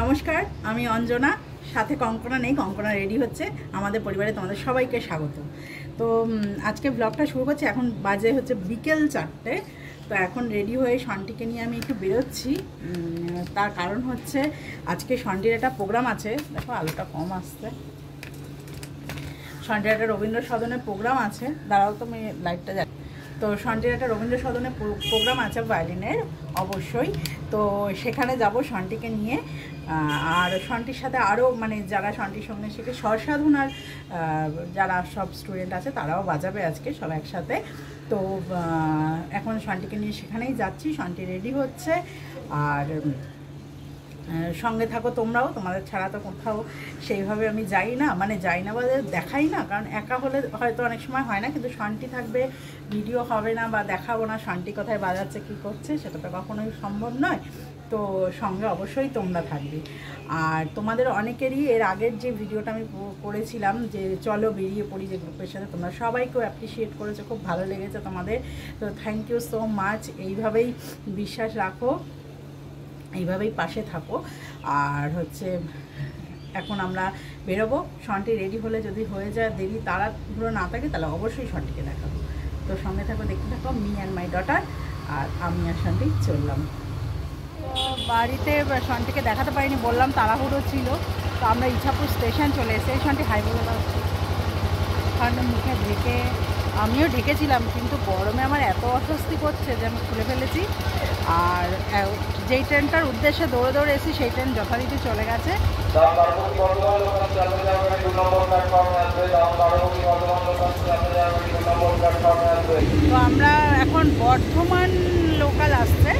নমস্কার, আমি অঞ্জনা। সাথে কঙ্কনা নেই, কঙ্কনা রেডি হচ্ছে। আমাদের পরিবারে তোমাদের সবাইকে স্বাগত। তো আজকে ব্লগটা শুরু করছি। এখন বাজে হচ্ছে বিকেল চারটে। তো এখন রেডি হয়ে সন্টিকে নিয়ে আমি একটু বেরোচ্ছি। তার কারণ হচ্ছে আজকে সন্টির একটা প্রোগ্রাম আছে। দেখো, আলোটা কম আসছে। সন্টির একটা রবীন্দ্র সদনের প্রোগ্রাম আছে। দাঁড়াও তো, আমি লাইটটা যা তো সন্টির একটা রবীন্দ্র সদনে প্রোগ্রাম আছে ভায়োলিনের অবশ্যই। তো সেখানে যাব সন্টিকে নিয়ে। আর সন্টির সাথে আরও মানে যারা সন্টির সঙ্গে শেখে স্বরসাধনার আহ, যারা সব স্টুডেন্ট আছে তারাও বাজাবে আজকে সব একসাথে। তো এখন সন্টিকে নিয়ে সেখানেই যাচ্ছি সন্টি রেডি হচ্ছে। আর সঙ্গে থাকো তোমরাও, তোমাদের ছাড়া তো কোথাও সেইভাবে আমি যাই না মানে যাই না বলে দেখাই না, কারণ একা হলে হয়তো অনেক সময় হয় না, কিন্তু শান্তি থাকবে ভিডিও হবে না বা দেখাবো না, শান্তি কোথায় বাজাচ্ছে, কী করছে, সেটা তো কখনোই সম্ভব নয়। তো সঙ্গে অবশ্যই তোমরা থাকবে। আর তোমাদের অনেকেরই এর আগের যে ভিডিওটা আমি করেছিলাম, যে চলো বেরিয়ে পড়ি যে গ্রুপের সাথে, তোমরা সবাইকেও অ্যাপ্রিসিয়েট করেছ, খুব ভালো লেগেছে তোমাদের। তো থ্যাংক ইউ সো মাচ এইভাবেই বিশ্বাস রাখো। এইভাবেই পাশে থাকো। আর হচ্ছে, এখন আমরা বেরোবো। শনটি রেডি হলে যদি হয়ে যায়, দেরি তাড়াহুড়ো না থাকে, তাহলে অবশ্যই শনটিকে দেখাবো। তো সঙ্গে থাকো, দেখতে থাকো মি অ্যান্ড মাই ডটার আর আমি আর শান্তি চললাম। বাড়িতে শনটিকে দেখাতে পারিনি, বললাম তাড়াহুড়ো ছিল। তো আমরা ইচ্ছাপুর স্টেশন চলে এসে শনটি হাই বলে দাও। মুখে ঢেকে আমিও ঢেকেছিলাম, কিন্তু গরমে আমার এত অস্বস্তি করছে যে আমি খুলে ফেলেছি। আর যেই ট্রেনটার উদ্দেশ্যে দৌড়ে দৌড়ে এসেছি, সেই ট্রেন যথারীতি চলে গেছে। তো আমরা এখন বর্ধমান লোকাল আসছে,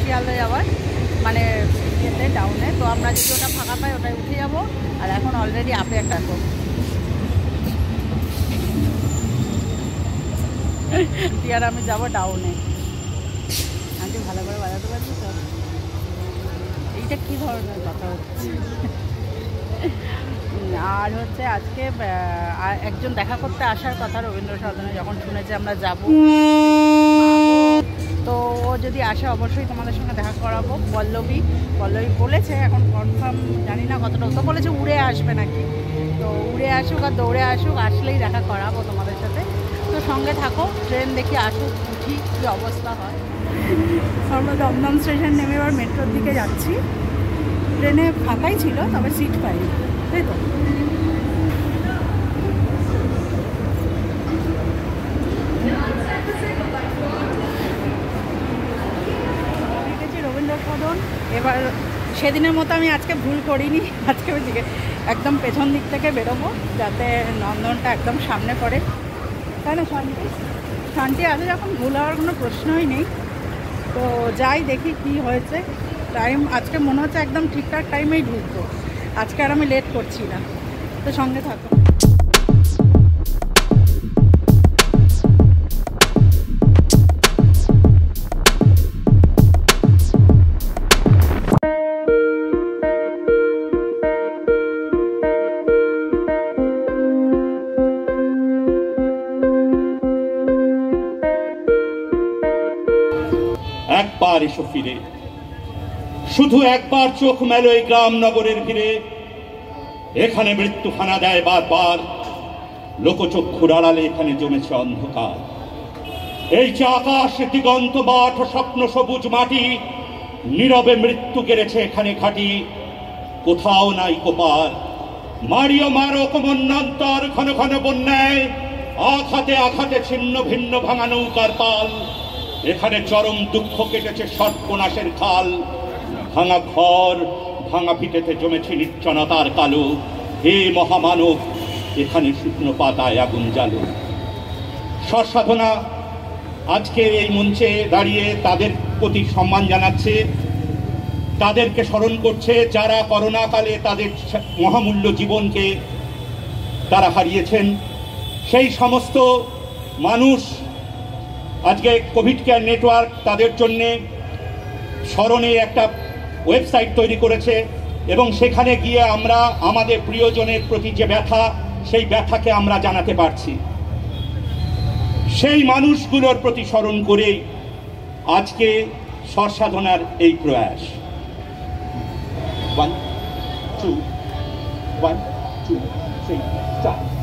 শিয়ালদা যাওয়ার মানে ইয়েতে ডাউনে তো আমরা যদি ওটা ফাঁকা পাই ওটাই উঠে যাব। আর এখন অলরেডি আপে একটা আর আমি যাব ডাউনে আন্টি ভালো করে বাজাতে পারছি তো? এইটা কী ধরনের কথা হচ্ছে আর হচ্ছে আজকে একজন দেখা করতে আসার কথা রবীন্দ্র সদনে যখন শুনেছে আমরা যাব। তো ও যদি আসে, অবশ্যই তোমাদের সঙ্গে দেখা করাবো। পল্লবী পল্লবী বলেছে, এখন কনফার্ম জানি না কতটা তো বলেছে উড়ে আসবে নাকি। তো উড়ে আসুক আর দৌড়ে আসুক, আসলেই দেখা করাবো তোমাদের সঙ্গে থাকো, ট্রেন দেখি আসুক উঠি, কী অবস্থা হয়। আমরা দমদম স্টেশন নেমে এবার মেট্রোর দিকে যাচ্ছি। ট্রেনে ফাঁকাই ছিল, তবে সিট পাইনি, তাই তো? এবার সেদিনের মতো আমি আজকে ভুল করিনি, আজকে একদম পেছন দিক থেকে বেরোবো, যাতে নন্দনটা একদম সামনে পড়ে। তাই না শান্তি শান্তি আছে যখন, ভুল হওয়ার কোনো প্রশ্নই নেই। তো যাই দেখি কি হয়েছে। টাইম আজকে মনে হচ্ছে একদম ঠিকঠাক টাইমেই ঢুকবো। আজকে আর আমি লেট করছি না। তো সঙ্গে থাকো। একবার চোখ মেলো এই গ্রাম নগরের ভিড়ে। এখানে মৃত্যু হানা দেয় বারবার। লোকচক্ষুর আড়ালে এখানে জমেছে অন্ধকার। এই যে আকাশ, দিগন্ত, মাঠ স্বপ্ন সবুজ মাটি, নীরবে মৃত্যু কেড়েছে এখানে ঘাটি। কোথাও নাই কোপার মারিও মারো কমন্নান্তর ঘন ঘন বন্যায়, আঘাতে আঘাতে ছিন্ন ভিন্ন ভাঙা নৌকার পাল। এখানে চরম দুঃখ কেটেছে সর্বনাশের খাল। ভাঙা ঘর ভাঙা ভিটেতে জমেছে নির্জনতার কালো। হে মহামানব, এখানে শুকনো পাতায় আগুন জ্বালো। স্বসাধনা আজকে এই মঞ্চে দাঁড়িয়ে তাদের প্রতি সম্মান জানাচ্ছে, তাদেরকে স্মরণ করছে, যারা করোনাকালে তাদের মহামূল্য জীবনকে তারা হারিয়েছেন। সেই সমস্ত মানুষ আজকে কোভিড কেয়ার নেটওয়ার্ক তাদের জন্যে স্মরণে একটা ওয়েবসাইট তৈরি করেছে এবং সেখানে গিয়ে আমরা আমাদের প্রিয়জনের প্রতি যে ব্যথা সেই ব্যথাকে আমরা জানাতে পারছি সেই মানুষগুলোর প্রতি স্মরণ করেই আজকে স্বসাধনার এই প্রয়াস One. two, one, two, three, stop.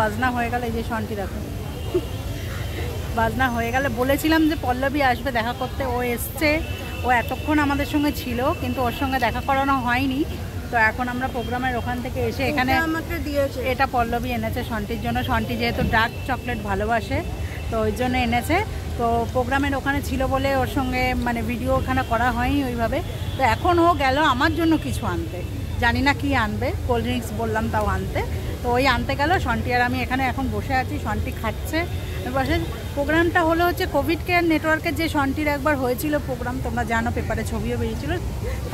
বাজনা হয়ে গেলে এই যে শন্টি দেখো। বাজনা হয়ে গেলে। বলেছিলাম যে পল্লবী আসবে দেখা করতে ও এসছে। ও এতক্ষণ আমাদের সঙ্গে ছিল কিন্তু ওর সঙ্গে দেখা করানো হয়নি। তো এখন আমরা প্রোগ্রামের ওখান থেকে এসে এখানে আমাকে দিয়েছে। এটা পল্লবী এনেছে সন্টির জন্য। সন্টি যেহেতু ডার্ক চকলেট ভালোবাসে তো ওই জন্য এনেছে। তো প্রোগ্রামের ওখানে ছিল বলে ওর সঙ্গে মানে ভিডিও ওখানে করা হয়নি ওইভাবে। তো এখন ও গেল আমার জন্য কিছু আনতে। জানি না কি আনবে কোল্ড ড্রিঙ্কস বললাম তাও আনতে। তো ওই আনতে গেল সন্টি আর আমি এখানে এখন বসে আছি সন্টি খাচ্ছে। বসে প্রোগ্রামটা হলো হচ্ছে কোভিড কেয়ার নেটওয়ার্কের যে সন্টির একবার হয়েছিল প্রোগ্রাম তোমরা জানো পেপারে ছবিও বেরিয়েছিল।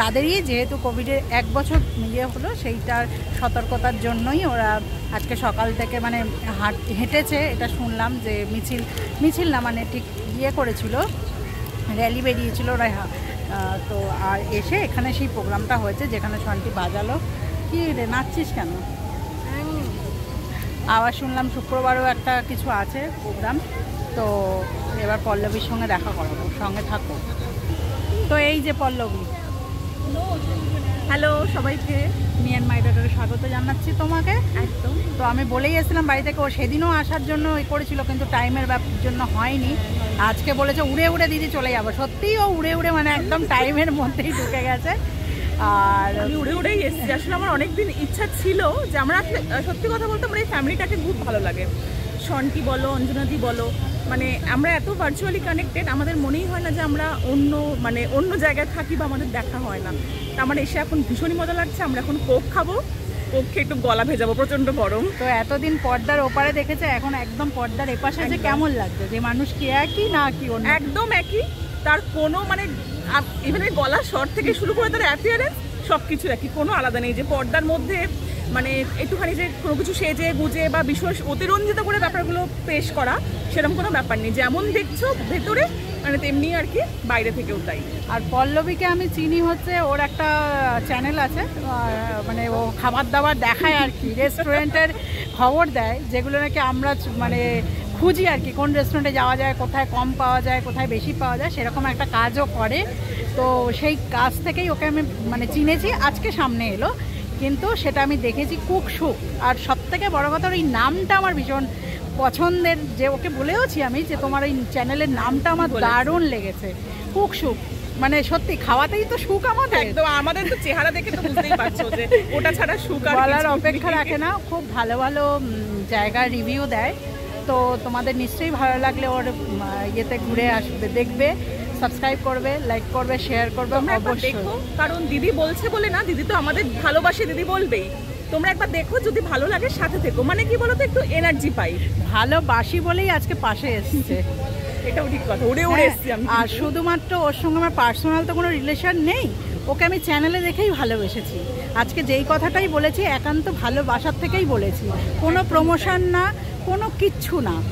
তাদেরই যেহেতু কোভিডের এক বছর ইয়ে হলো সেইটার সতর্কতার জন্যই ওরা আজকে সকাল থেকে মানে হাঁট হেঁটেছে। এটা শুনলাম যে মিছিল মিছিল না মানে ঠিক ইয়ে করেছিল র্যালি বেরিয়েছিল ওরা আহ, তো আর এসে এখানে সেই প্রোগ্রামটা হয়েছে যেখানে সন্টি বাজালো। কি রে নাচছিস কেন? আবার শুনলাম শুক্রবারও একটা কিছু আছে প্রোগ্রাম তো এবার পল্লবীর সঙ্গে দেখা করাবো সঙ্গে থাকো। তো এই যে পল্লবী। হ্যালো সবাইকে। মিয়ান মাইডারের স্বাগত জানাচ্ছি তোমাকে। একদম। তো আমি বলেই এসেছিলাম বাড়ি থেকে ও সেদিনও আসার জন্য এ করেছিল কিন্তু টাইমের ব্যাপার জন্য হয়নি। আজকে বলেছে উড়ে উড়ে দিদি চলে যাব। সত্যিই ও উড়ে উড়ে মানে একদম টাইমের মধ্যেই ঢুকে গেছে। আর আমি উড়ে উড়েই এসেছি। আসলে আমার অনেকদিন ইচ্ছা ছিল যে আমরা আসলে সত্যি কথা বলতে আমার এই ফ্যামিলিটাকে খুব ভালো লাগে। শন্টি বলো অঞ্জনাদি বলো মানে আমরা এত ভার্চুয়ালি কানেক্টেড আমাদের মনেই হয় না যে আমরা অন্য মানে অন্য জায়গায় থাকি বা আমাদের দেখা হয় না। তা আমার এসে এখন ভীষণই মজা লাগছে আমরা এখন কোক খাব কোক খেয়ে একটু গলা ভেজাবো প্রচণ্ড গরম। তো এতদিন পর্দার ওপারে দেখেছে এখন একদম পর্দার এপাশে যে কেমন লাগছে? যে মানুষ কি একই না কি একদম একই। তার কোনো মানে ইভেন গলার স্বর থেকে শুরু করে তার অ্যাপিয়ারেন্স সব কিছু একই, কোনো আলাদা নেই। যে পর্দার মধ্যে মানে একটুখানি যে কোনো কিছু সেজে, গুজে বা বিশেষ অতিরঞ্জিত করে ব্যাপারগুলো পেশ করা, সেরকম কোনো ব্যাপার নেই। যেমন দেখছ, ভেতরে মানে তেমনি আর কি বাইরে থেকেও তাই। আর পল্লবীকে আমি চিনি হচ্ছে, ওর একটা চ্যানেল আছে মানে ও খাবার দাবার দেখায় আর কি রেস্টুরেন্টের খবর দেয়, যেগুলো নাকি আমরা মানে খুঁজি আর কি কোন রেস্টুরেন্টে যাওয়া যায় কোথায় কম পাওয়া যায় কোথায় বেশি পাওয়া যায় সেরকম একটা কাজও করে। তো সেই কাজ থেকেই ওকে আমি মানে চিনেছি আজকে সামনে এলো। কিন্তু সেটা আমি দেখেছি কুক সুপ আর সব থেকে বড় কথা ওই নামটা আমার ভীষণ পছন্দের। যে ওকে বলেওছি আমি যে তোমার ওই চ্যানেলের নামটা আমার দারুণ লেগেছে। কুক সুপ মানে সত্যি খাওয়াতেই তো সুখ আমাদের। একদম আমাদের তো চেহারা দেখে তো বুঝতেই পারছ যে ওটা ছাড়া সুখ আর বলার অপেক্ষা রাখে না। খুব ভালো ভালো উম, জায়গার রিভিউ দেয়। তো তোমাদের নিশ্চয়ই ভালো লাগলে ওর ইয়েতে ঘুরে আসবে দেখবে সাবস্ক্রাইব করবে লাইক করবে শেয়ার করবে অবশ্যই। দেখো কারণ দিদি বলছে বলে না দিদি তো আমাদের ভালোবাসে দিদি বলবেই। তোমরা একবার দেখো যদি ভালো লাগে সাথে থেকো। মানে কি বলতো একটু এনার্জি পাই। ভালোবাসি বলেই আজকে পাশে এসছে। এটাও ঠিক কথা উড়ে উড়ে হ্যাঁ, এসছি আমি। আর শুধুমাত্র ওর সঙ্গে আমার পার্সোনাল তো কোনো রিলেশন নেই। ওকে আমি চ্যানেলে দেখেই ভালোবেসেছি। আজকে যেই কথাটাই বলেছি একান্ত ভালোবাসার থেকেই বলেছি। কোনো প্রমোশন না কোনো কিচ্ছু না।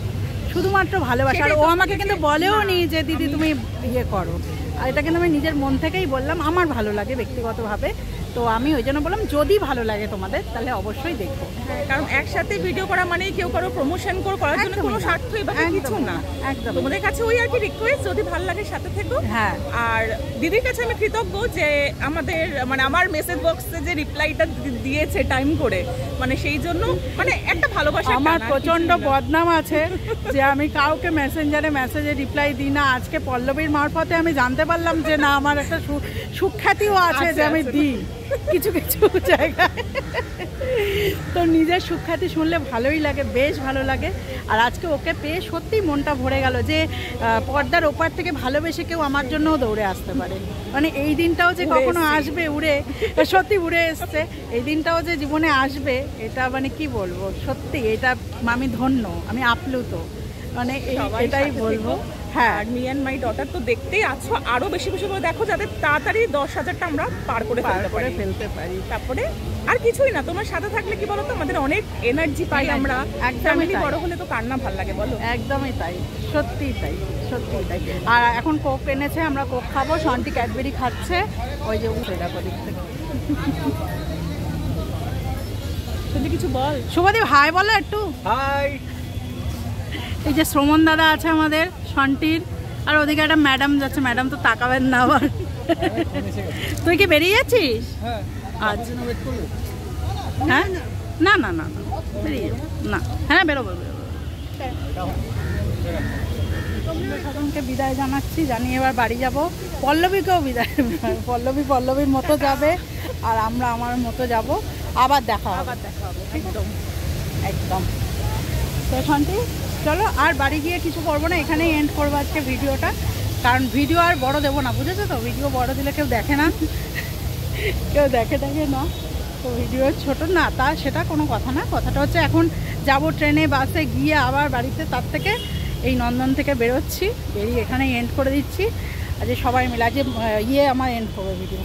শুধুমাত্র ভালোবাসা। আর ও আমাকে কিন্তু। বলেও নি যে দিদি তুমি ইয়ে করো। আর এটা কিন্তু আমি নিজের মন থেকেই বললাম আমার ভালো লাগে ব্যক্তিগতভাবে। তো আমি ওই জন্য বললাম যদি ভালো লাগে তোমাদের তাহলে অবশ্যই দেখব হ্যাঁ, কারণ একসাথে ভিডিও করা মানে কেউ কারও প্রমোশন করার জন্য কোনো। স্বার্থই বা কিছু না। একদম তোমাদের কাছে ওই আর কি রিকোয়েস্ট যদি ভালো লাগে সাথে থেকো। হ্যাঁ। আর দিদির কাছে আমি কৃতজ্ঞ যে আমাদের মানে আমার মেসেজ বক্সে যে রিপ্লাইটা দিয়েছে টাইম করে মানে সেই জন্য মানে একটা ভালোবাসা আমার প্রচণ্ড বদনাম আছে যে আমি কাউকে মেসেঞ্জারে মেসেজে রিপ্লাই দিই না। আজকে পল্লবীর মারফতে আমি জানতে পারলাম যে না আমার একটা সুখ্যাতিও আছে যে আমি দিই। কিছু কিছু জায়গায়। তো নিজের সুখ্যাতি শুনলে ভালোই লাগে বেশ ভালো লাগে। আর আজকে ওকে পেয়ে সত্যিই মনটা ভরে গেল যে পর্দার ওপার থেকে ভালোবেসে কেউ আমার জন্যও দৌড়ে আসতে পারে। মানে এই দিনটাও যে কখনো আসবে উড়ে সত্যি উড়ে এসছে। এই দিনটাও যে জীবনে আসবে এটা মানে কি বলব? সত্যি এটা আমি ধন্য আমি আপ্লুত। মানে এটাই বলব। হ্যাঁ। আর মি অ্যান্ড মাই ডটার তো দেখতেই আছো আরও বেশি বেশি করে দেখো যাতে তাড়াতাড়ি দশ হাজারটা আমরা পার করে ফেলতে পারি। ফেলতে পারি। তারপরে আর কিছুই না তোমার সাথে থাকলে কি বলতো? আমাদের অনেক এনার্জি পাই আমরা। ফ্যামিলি বড় হলে তো কার না ভালো লাগে বলো? একদমই তাই। সত্যিই তাই সত্যিই তাই। আর এখন কোক এনেছে আমরা কোক খাব। সন্টি ক্যাডবেরি খাচ্ছে। ওই যে উঠে দেখো দিক থেকে তুমি কিছু বল। শুভদীপ হাই বলো একটু। হাই এই যে শ্রমণ দাদা আছে আমাদের সন্টির আর ওদিকে একটা ম্যাডাম যাচ্ছে ম্যাডাম তো তাকাবেন না আবার। তুই কি বেরিয়ে যাচ্ছিস? আচ্ছা। হ্যাঁ? না না না না বেরিয়ে যাব। না। হ্যাঁ বেরোবো বেরোবো। সাধনকে বিদায় জানাচ্ছি জানিয়ে এবার বাড়ি যাব। পল্লবীকেও বিদায় পল্লবী পল্লবীর মতো যাবে। আর আমরা আমার মতো যাব। আবার দেখা আবার দেখা হবে একদম। একদম। তো শান্তি চলো আর বাড়ি গিয়ে কিছু করব না এখানেই এন্ড করব আজকে ভিডিওটা। কারণ ভিডিও আর বড় দেবো না বুঝেছ তো? ভিডিও বড় দিলে কেউ দেখে না। কেউ দেখে দেখে না। তো ভিডিও ছোট না তা সেটা কোনো কথা না। কথাটা হচ্ছে এখন যাব ট্রেনে বাসে গিয়ে আবার বাড়িতে তার থেকে এই নন্দন থেকে বেরোচ্ছি। বেরিয়ে এখানেই এন্ড করে দিচ্ছি। আজকে সবাই মিলে আজকে ইয়ে আমার এন্ড করবে ভিডিও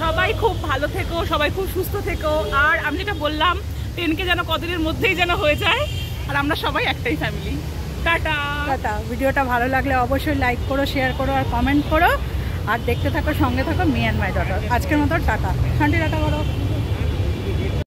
সবাই খুব ভালো থেকো, সবাই খুব সুস্থ থেকো। আর আমি যেটা বললাম টেনকে যেন কদিনের মধ্যেই যেন হয়ে যায়, আর আমরা সবাই একটাই ফ্যামিলি টাটা। ভিডিওটা ভালো লাগলে অবশ্যই লাইক করো শেয়ার করো, আর কমেন্ট করো। আর দেখতে থাকো, সঙ্গে থাকো মি অ্যান্ড মাই ডটার আজকের মতো টাটা। শান্তি, টাটা করো